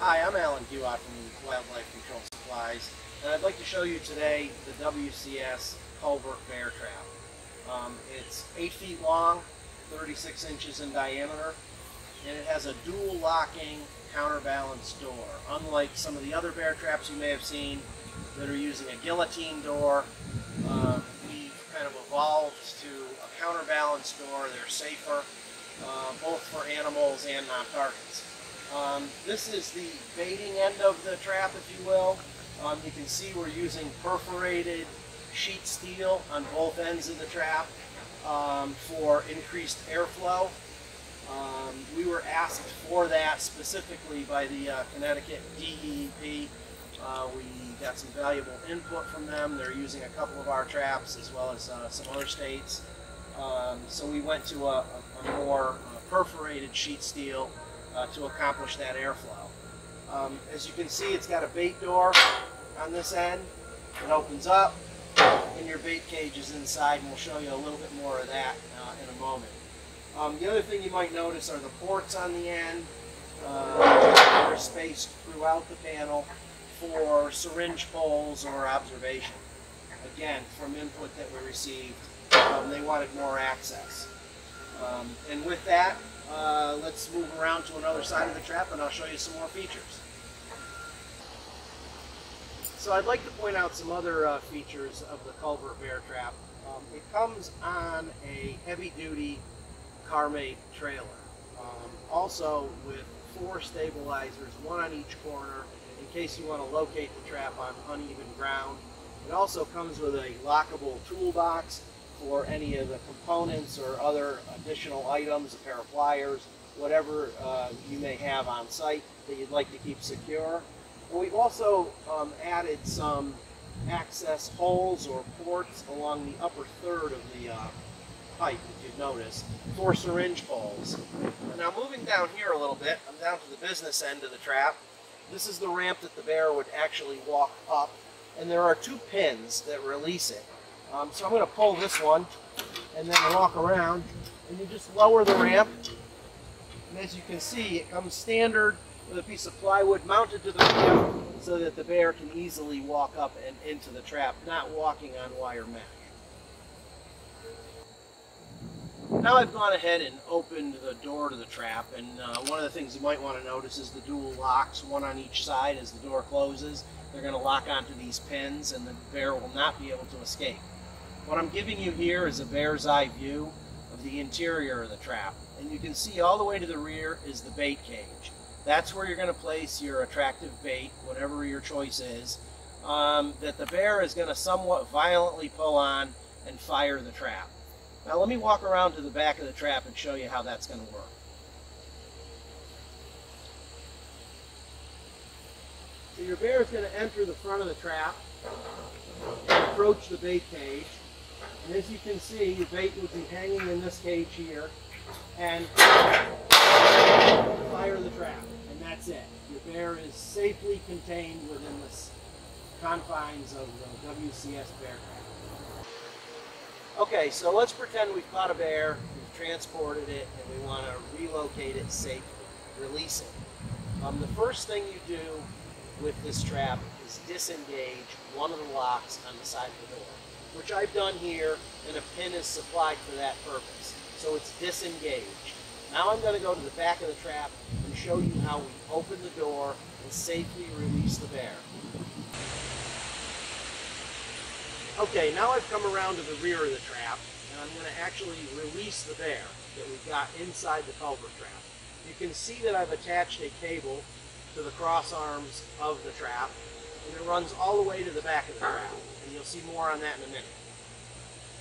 Hi, I'm Alan Guat from Wildlife Control Supplies, and I'd like to show you today the WCS Culvert Bear Trap. Um, it's 8 feet long, 36 inches in diameter, and it has a dual locking counterbalance door. Unlike some of the other bear traps you may have seen that are using a guillotine door, uh, we've kind of evolved to a counterbalance door. They're safer, uh, both for animals and non-targets. Um, this is the baiting end of the trap, if you will. Um, you can see we're using perforated sheet steel on both ends of the trap um, for increased airflow. Um, we were asked for that specifically by the uh, Connecticut DEP. Uh, we got some valuable input from them. They're using a couple of our traps as well as uh, some other states. Um, so we went to a, a more uh, perforated sheet steel uh, to accomplish that airflow. Um, as you can see, it's got a bait door on this end. It opens up, and your bait cage is inside, and we'll show you a little bit more of that uh, in a moment. Um, the other thing you might notice are the ports on the end. Uh, they're spaced throughout the panel for syringe poles or observation. Again, from input that we received, um, they wanted more access. Um, and with that, uh, let's move around to another side of the trap and I'll show you some more features. So I'd like to point out some other uh, features of the Culvert Bear Trap. Um, it comes on a heavy-duty CarMate trailer. Um, also with four stabilizers, one on each corner, in case you want to locate the trap on uneven ground. It also comes with a lockable toolbox for any of the components or other additional items, a pair of pliers, whatever uh, you may have on site that you'd like to keep secure. And we've also um, added some access holes or ports along the upper third of the uh, pipe, if you've noticed, for syringe poles. Now moving down here a little bit, I'm down to the business end of the trap. This is the ramp that the bear would actually walk up, and there are two pins that release it. Um, so I'm going to pull this one and then walk around and you just lower the ramp and as you can see it comes standard with a piece of plywood mounted to the ramp so that the bear can easily walk up and into the trap, not walking on wire mesh. Now I've gone ahead and opened the door to the trap and uh, one of the things you might want to notice is the dual locks, one on each side as the door closes. They're going to lock onto these pins and the bear will not be able to escape. What I'm giving you here is a bear's eye view of the interior of the trap and you can see all the way to the rear is the bait cage. That's where you're going to place your attractive bait, whatever your choice is, um, that the bear is going to somewhat violently pull on and fire the trap. Now let me walk around to the back of the trap and show you how that's going to work. So your bear is going to enter the front of the trap approach the bait cage. And as you can see, your bait would be hanging in this cage here and fire the trap. And that's it. Your bear is safely contained within the confines of the WCS bear trap. Okay, so let's pretend we've caught a bear, we've transported it, and we want to relocate it safely, release it. Um, the first thing you do with this trap is disengage one of the locks on the side of the door, which I've done here, and a pin is supplied for that purpose. So it's disengaged. Now I'm going to go to the back of the trap and show you how we open the door and safely release the bear. Okay, now I've come around to the rear of the trap, and I'm going to actually release the bear that we've got inside the culvert trap. You can see that I've attached a cable to the cross arms of the trap, and it runs all the way to the back of the trap, and you'll see more on that in a minute.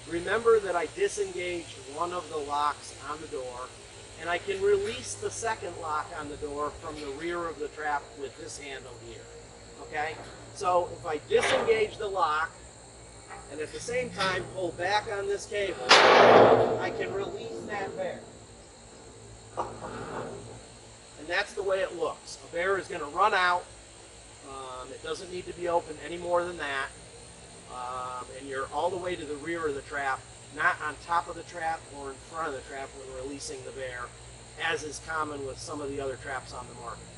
Remember that I disengaged one of the locks on the door, and I can release the second lock on the door from the rear of the trap with this handle here. Okay? So if I disengage the lock, and at the same time pull back on this cable, I can release that bear. And that's the way it looks. A bear is going to run out. Um, it doesn't need to be open any more than that. Um, and you're all the way to the rear of the trap, not on top of the trap or in front of the trap when releasing the bear, as is common with some of the other traps on the market.